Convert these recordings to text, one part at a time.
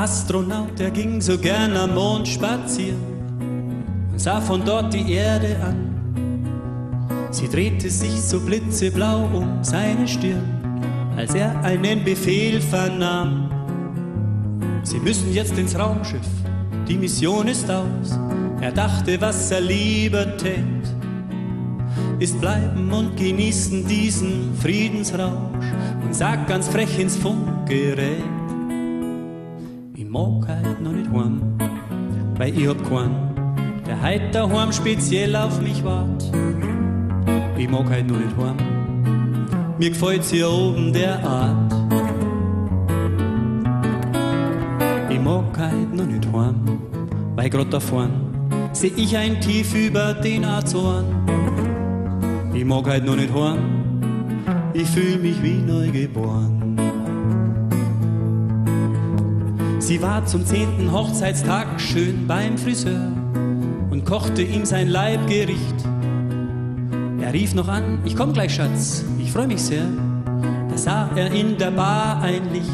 Astronaut, der ging so gern am Mond spazieren und sah von dort die Erde an. Sie drehte sich so blitzeblau um seine Stirn, als er einen Befehl vernahm. Sie müssen jetzt ins Raumschiff, die Mission ist aus. Er dachte, was er lieber tät, ist bleiben und genießen diesen Friedensrausch und sagt ganz frech ins Funkgerät. Mag halt noch nicht heim, weil ich hab keinen, der heut daheim speziell auf mich wart. Ich mag halt noch nicht heim, mir gefällt's hier oben der Art. Ich mag halt noch nicht heim, weil grad da vorn seh ich ein Tief über den Azoren. Ich mag halt noch nicht heim, ich fühl mich wie neu geboren. Sie war zum zehnten Hochzeitstag schön beim Friseur und kochte ihm sein Leibgericht. Er rief noch an, ich komm gleich, Schatz, ich freu mich sehr. Da sah er in der Bar ein Licht.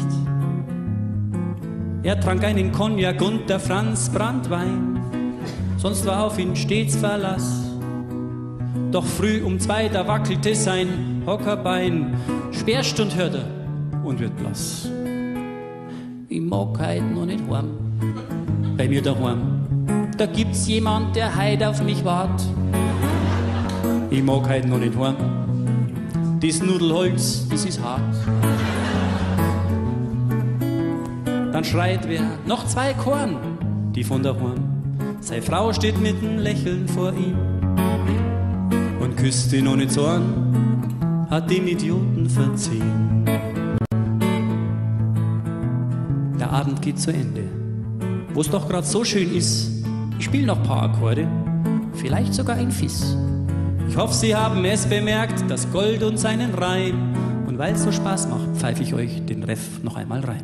Er trank einen Cognac und der Franz Brandwein, sonst war auf ihn stets Verlass. Doch früh um zwei, da wackelte sein Hockerbein, Sperrstund hört er und wird blass. Ich mag heut noch nicht heim, bei mir daheim. Da gibt's jemand, der heut auf mich wart. Ich mag heut noch nicht heim, das Nudelholz, das ist hart. Dann schreit wer, noch zwei Korn, die von daheim. Seine Frau steht mit einem Lächeln vor ihm und küsst ihn ohne Zorn, hat dem Idioten verziehen. Der Abend geht zu Ende. Wo es doch gerade so schön ist, ich spiele noch paar Akkorde, vielleicht sogar ein Fiss. Ich hoffe, Sie haben es bemerkt, das Gold und seinen Reim. Und weil es so Spaß macht, pfeife ich euch den Ref noch einmal rein.